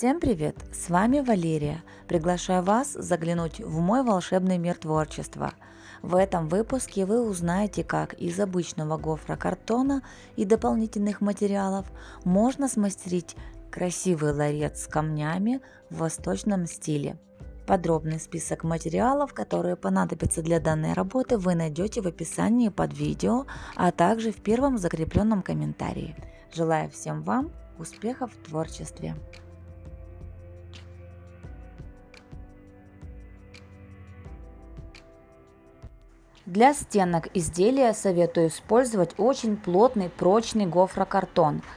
Всем привет! С вами Валерия. Приглашаю вас заглянуть в мой волшебный мир творчества. В этом выпуске вы узнаете, как из обычного гофрокартона и дополнительных материалов можно смастерить красивый ларец с камнями в восточном стиле. Подробный список материалов, которые понадобятся для данной работы, вы найдете в описании под видео, а также в первом закрепленном комментарии. Желаю всем вам успехов в творчестве! Для стенок изделия советую использовать очень плотный прочный гофрокартон –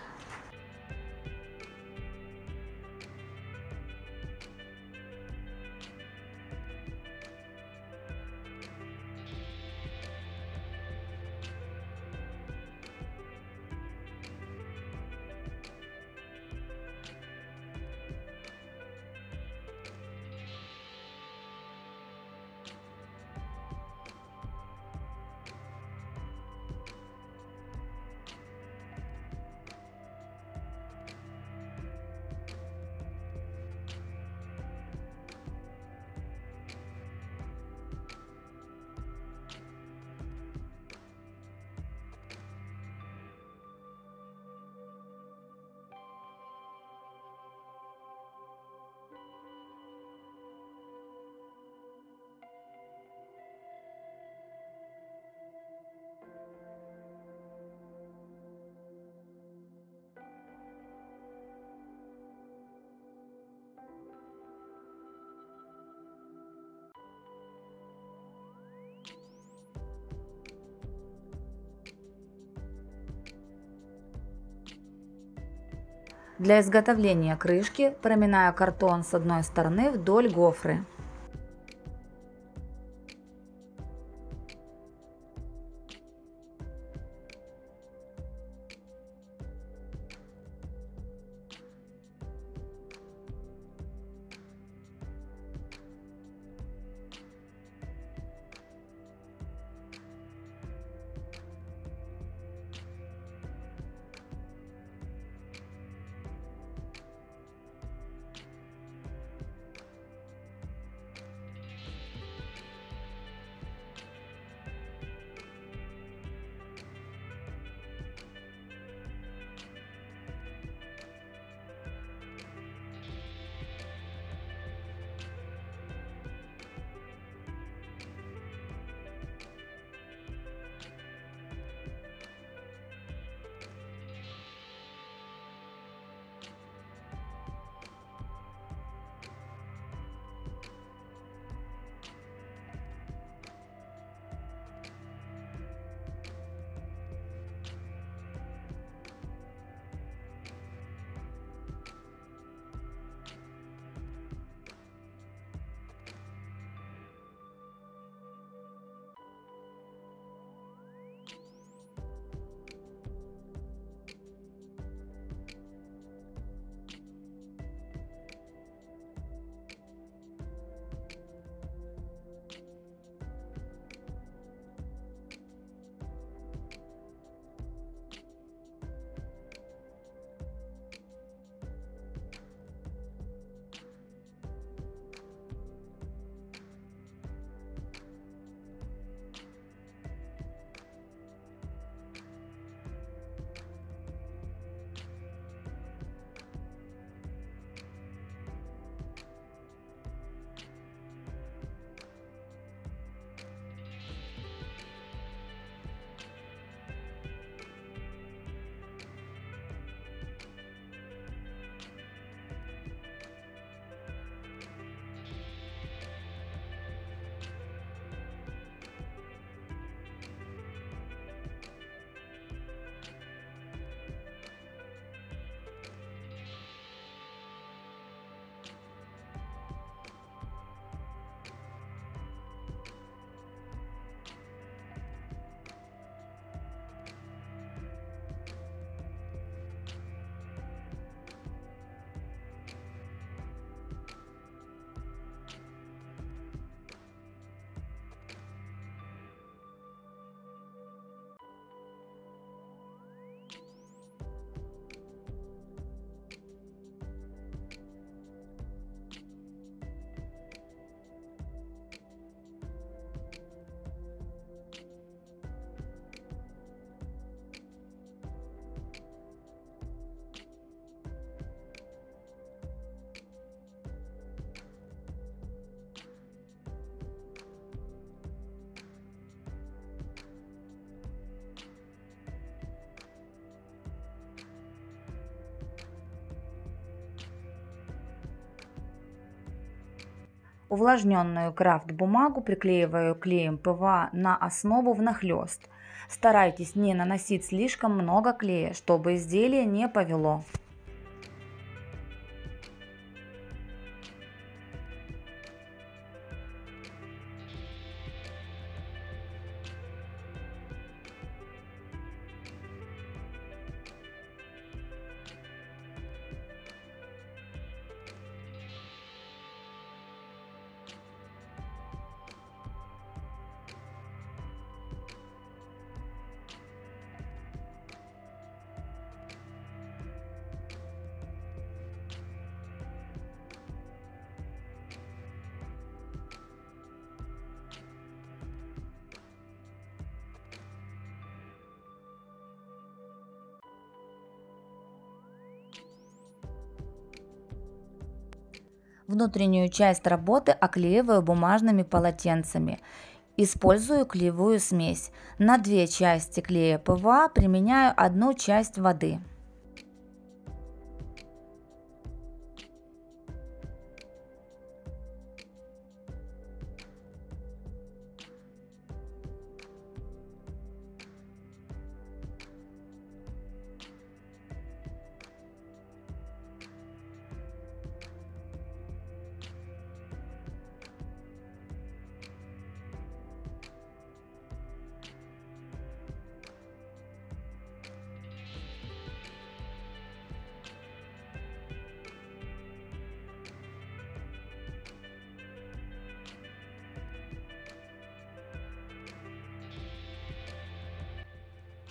Для изготовления крышки проминаю картон с одной стороны вдоль гофры. Увлажненную крафт-бумагу приклеиваю клеем ПВА на основу внахлёст. Старайтесь не наносить слишком много клея, чтобы изделие не повело. Внутреннюю часть работы оклеиваю бумажными полотенцами. Использую клеевую смесь. На две части клея ПВА применяю одну часть воды.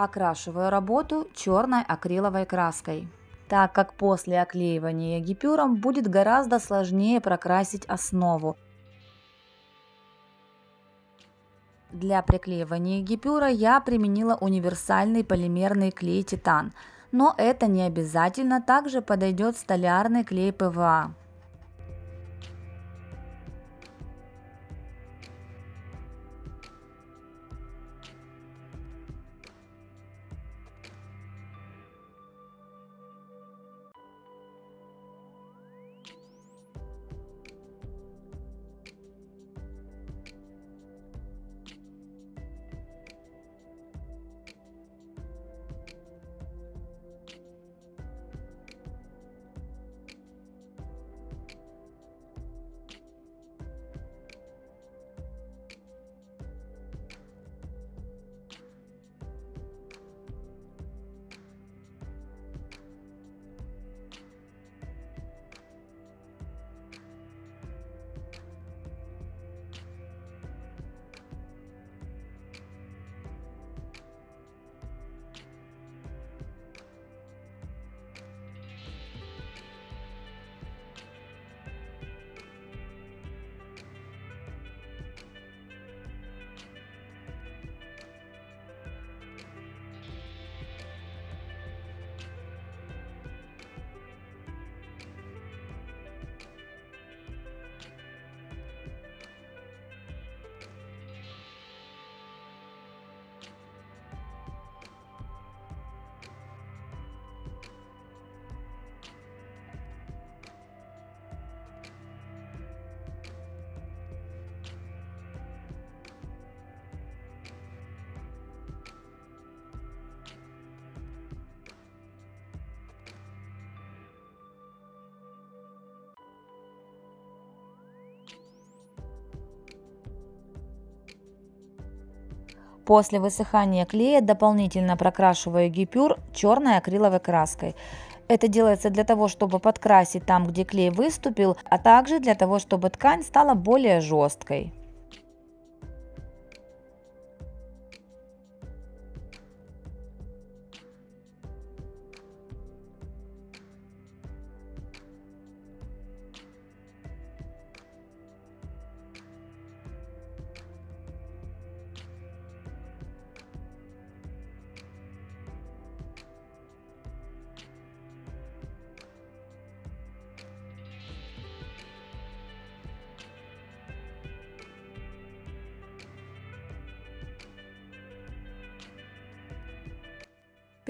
Окрашиваю работу черной акриловой краской, так как после оклеивания гипюром будет гораздо сложнее прокрасить основу. Для приклеивания гипюра я применила универсальный полимерный клей титан, но это не обязательно, также подойдет столярный клей ПВА. После высыхания клея дополнительно прокрашиваю гипюр черной акриловой краской. Это делается для того, чтобы подкрасить там, где клей выступил, а также для того, чтобы ткань стала более жесткой.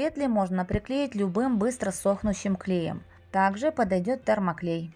Петли можно приклеить любым быстро сохнущим клеем. Также подойдет термоклей.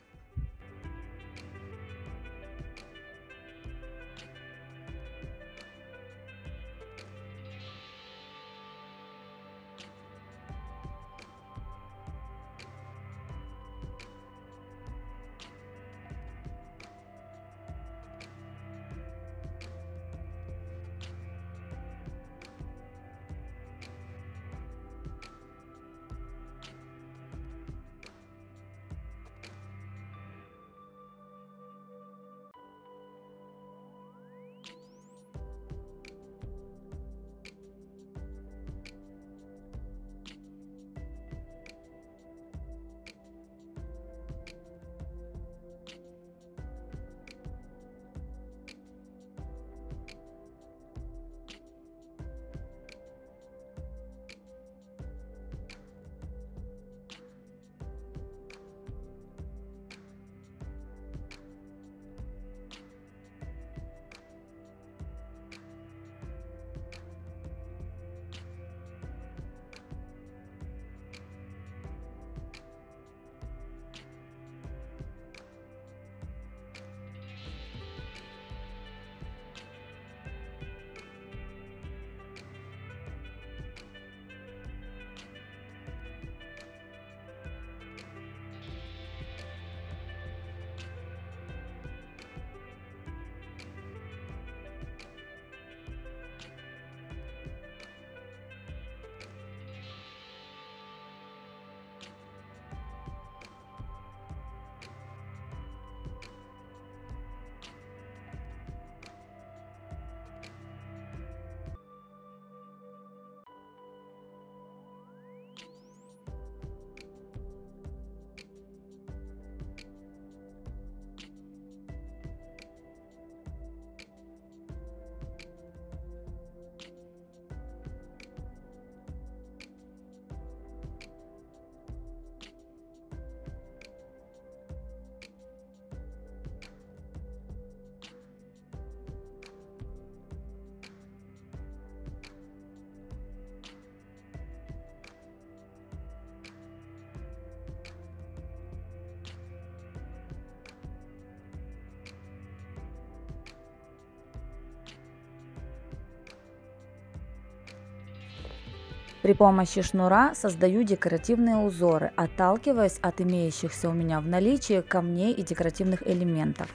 При помощи шнура создаю декоративные узоры, отталкиваясь от имеющихся у меня в наличии камней и декоративных элементов.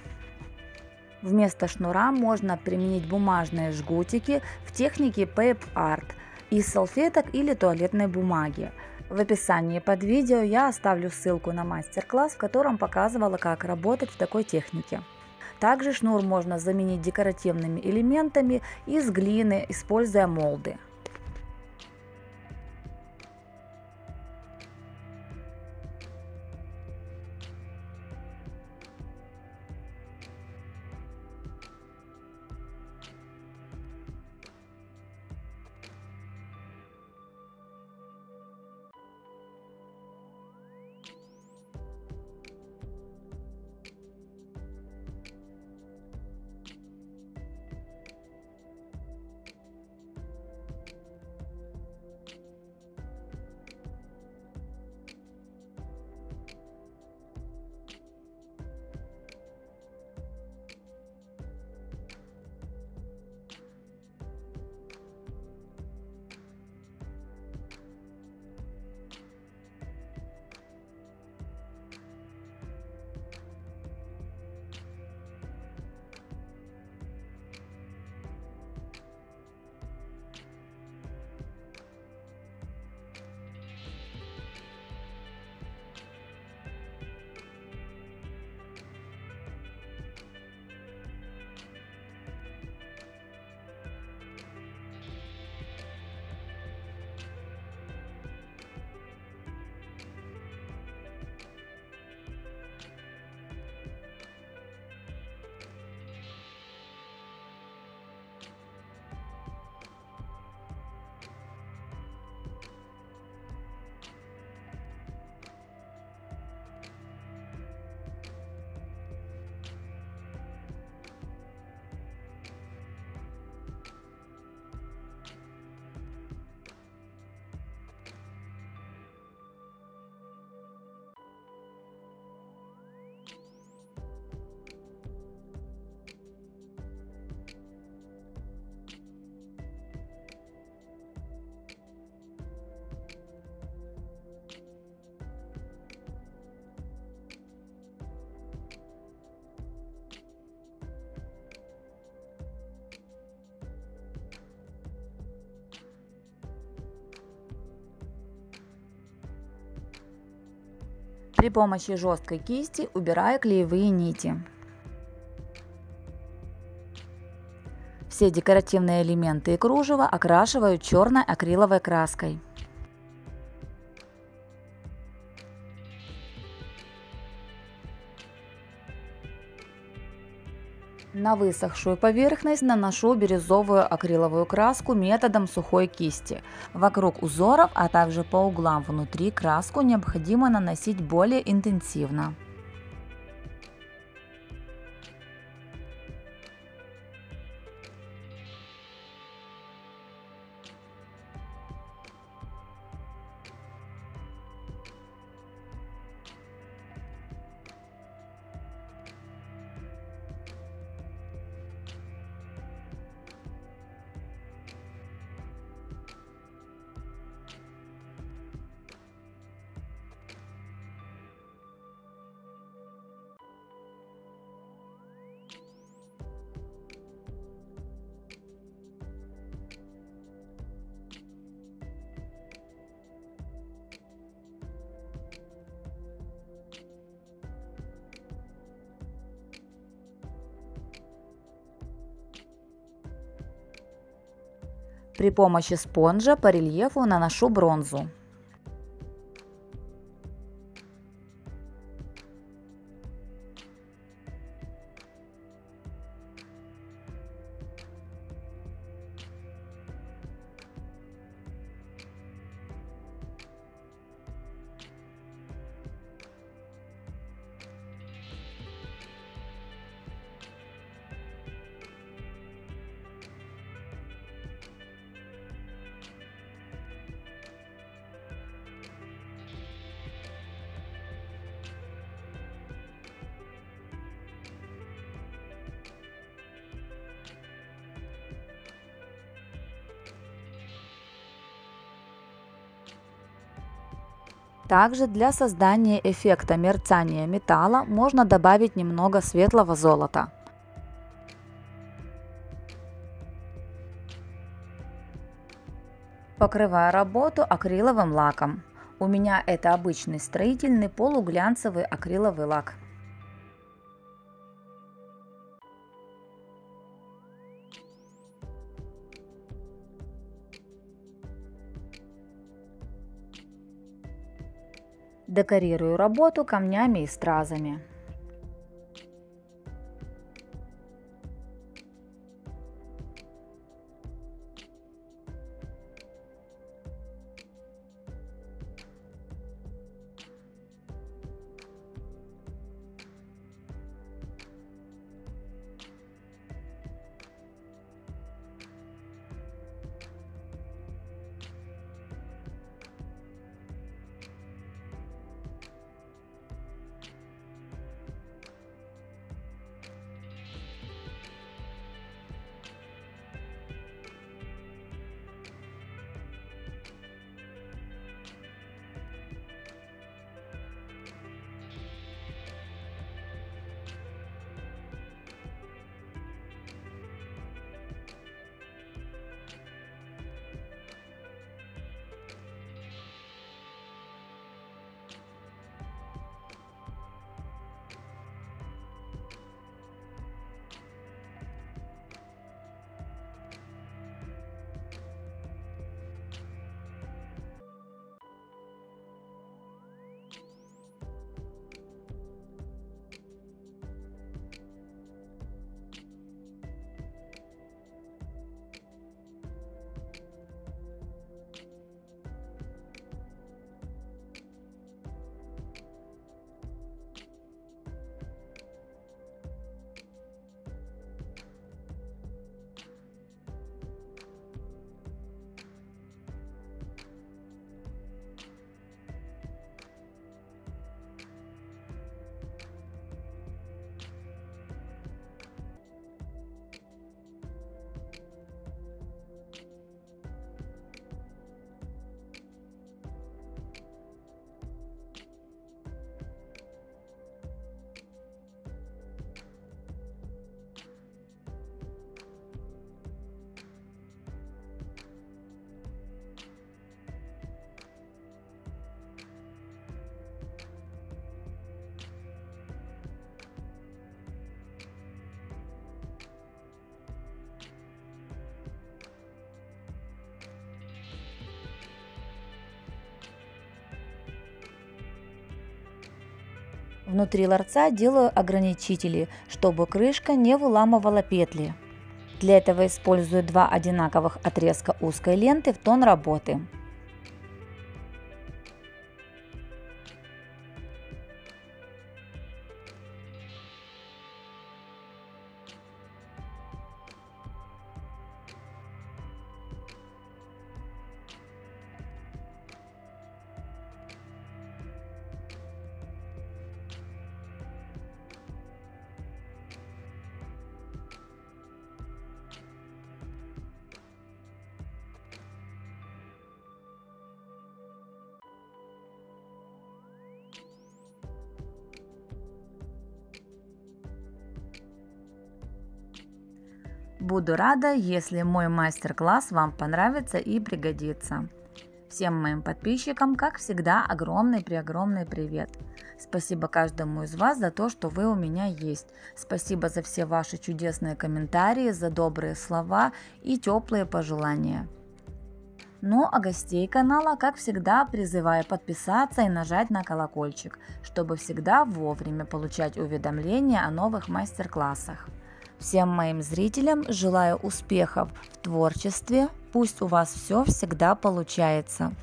Вместо шнура можно применить бумажные жгутики в технике Pape Art из салфеток или туалетной бумаги. В описании под видео я оставлю ссылку на мастер-класс, в котором показывала, как работать в такой технике. Также шнур можно заменить декоративными элементами из глины, используя молды. При помощи жесткой кисти убираю клеевые нити. Все декоративные элементы и кружево окрашиваю черной акриловой краской. На высохшую поверхность наношу бирюзовую акриловую краску методом сухой кисти. Вокруг узоров, а также по углам внутри краску необходимо наносить более интенсивно. При помощи спонжа по рельефу наношу бронзу. Также для создания эффекта мерцания металла можно добавить немного светлого золота. Покрываю работу акриловым лаком. У меня это обычный строительный полуглянцевый акриловый лак. Декорирую работу камнями и стразами. Внутри ларца делаю ограничители, чтобы крышка не выламывала петли. Для этого использую два одинаковых отрезка узкой ленты в тон работы. Буду рада, если мой мастер-класс вам понравится и пригодится. Всем моим подписчикам, как всегда, огромный-преогромный привет. Спасибо каждому из вас за то, что вы у меня есть. Спасибо за все ваши чудесные комментарии, за добрые слова и теплые пожелания. Ну а гостей канала, как всегда, призываю подписаться и нажать на колокольчик, чтобы всегда вовремя получать уведомления о новых мастер-классах. Всем моим зрителям желаю успехов в творчестве. Пусть у вас все всегда получается.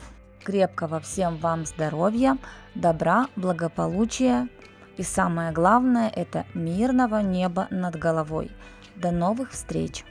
Крепкого всем вам здоровья, добра, благополучия и самое главное это мирного неба над головой. До новых встреч!